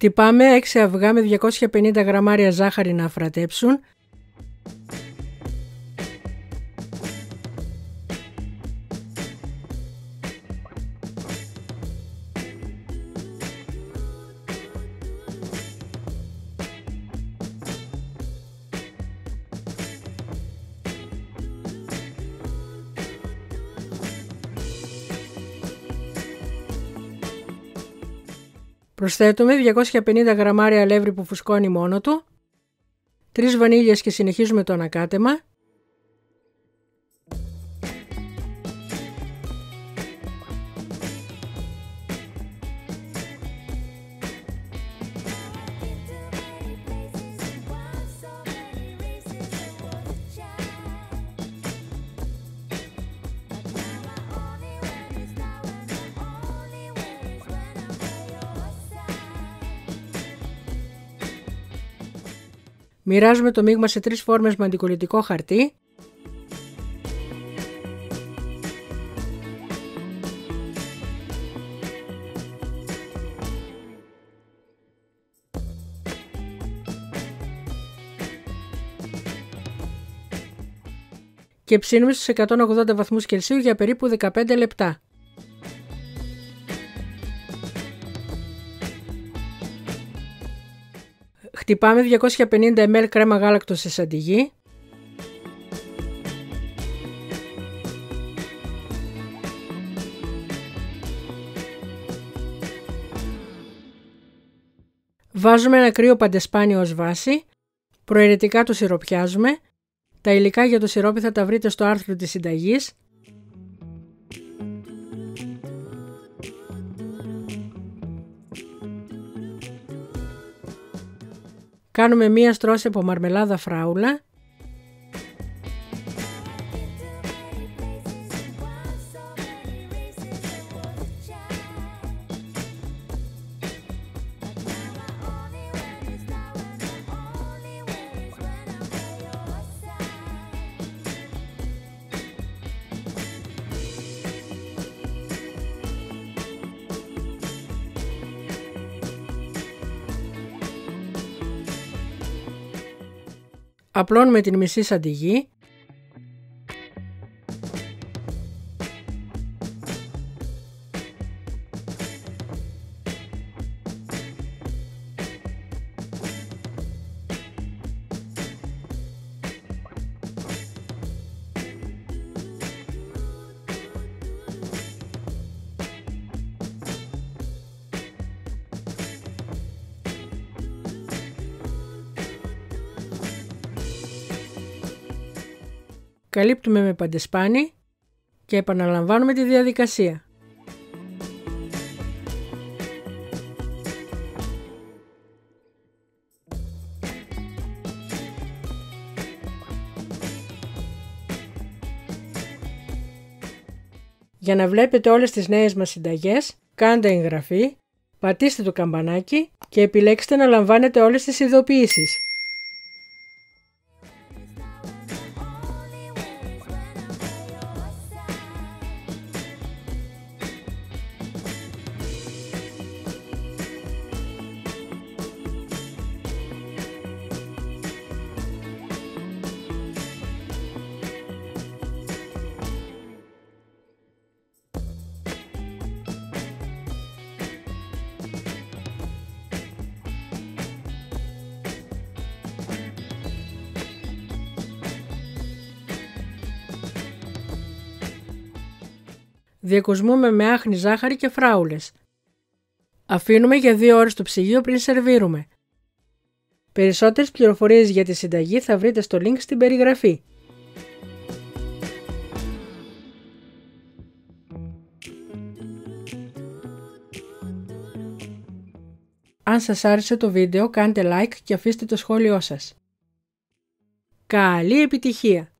Χτυπάμε 6 αυγά με 250 γραμμάρια ζάχαρη να αφρατέψουν Προσθέτουμε 250 γραμμάρια αλεύρι που φουσκώνει μόνο του, 3 βανίλιες και συνεχίζουμε το ανακάτεμα Μοιράζουμε το μείγμα σε τρεις φόρμες με αντικολλητικό χαρτί. και ψήνουμε στους 180 βαθμούς Κελσίου για περίπου 15 λεπτά. Χτυπάμε 250 ml κρέμα γάλακτος σε σαντιγί. Βάζουμε ένα κρύο παντεσπάνιο ως βάση. Προαιρετικά το σιροπιάζουμε. Τα υλικά για το σιρόπι θα τα βρείτε στο άρθρο της συνταγής Κάνουμε μία στρώση από μαρμελάδα φράουλα. Απλώνουμε την μισή σαντιγή καλύπτουμε με παντεσπάνι και επαναλαμβάνουμε τη διαδικασία. Για να βλέπετε όλες τις νέες μας συνταγές, κάντε εγγραφή, πατήστε το καμπανάκι και επιλέξτε να λαμβάνετε όλες τις ειδοποιήσεις. Διακοσμούμε με άχνη ζάχαρη και φράουλες. Αφήνουμε για 2 ώρες στο ψυγείο πριν σερβίρουμε. Περισσότερες πληροφορίες για τη συνταγή θα βρείτε στο link στην περιγραφή. Αν σας άρεσε το βίντεο κάντε like και αφήστε το σχόλιο σας. Καλή επιτυχία!